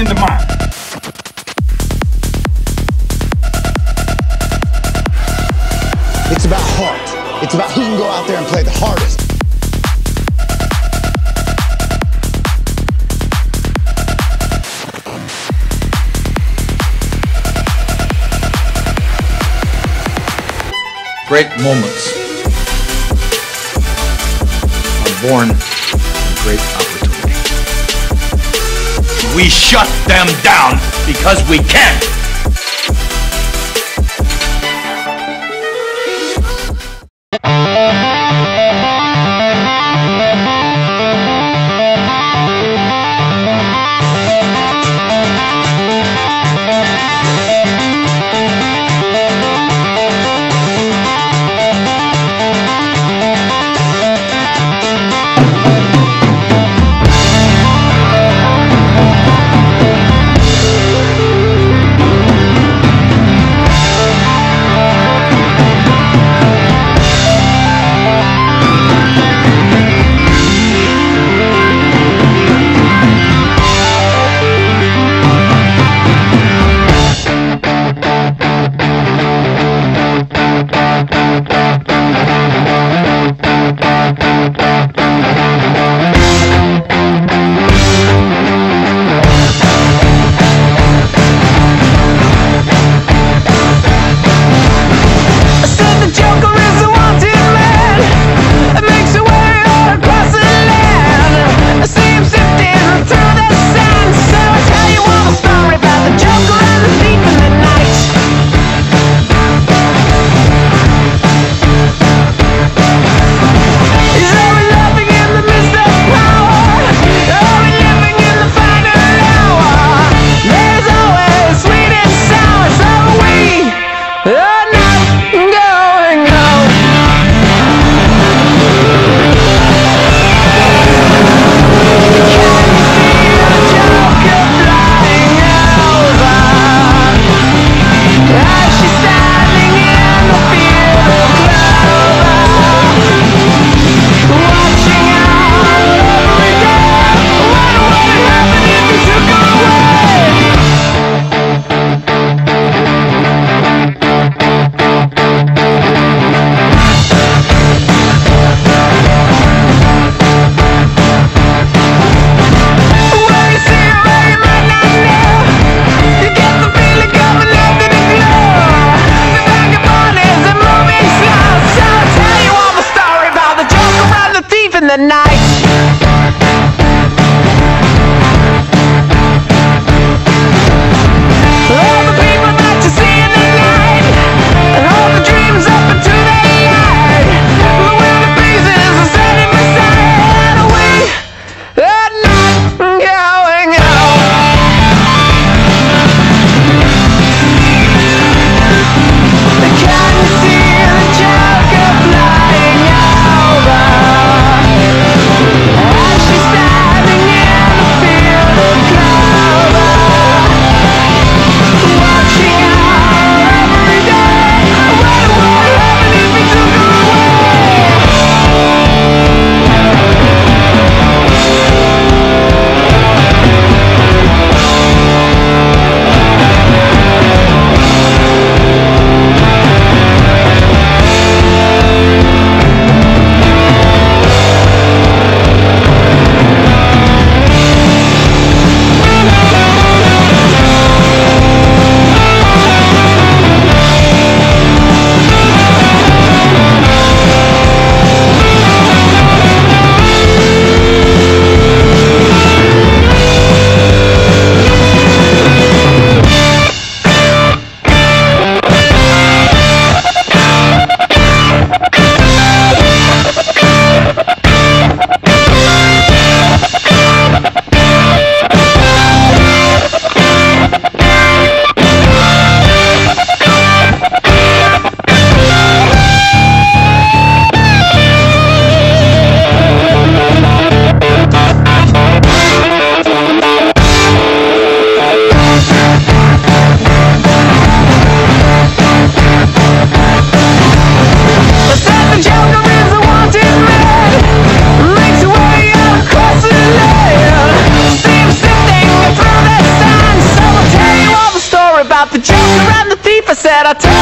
in the mind. It's about heart. It's about who can go out there and play the hardest. Great moments are born from great opportunity. We shut them down because we can. The night. The joker and the thief. I said, I'll tell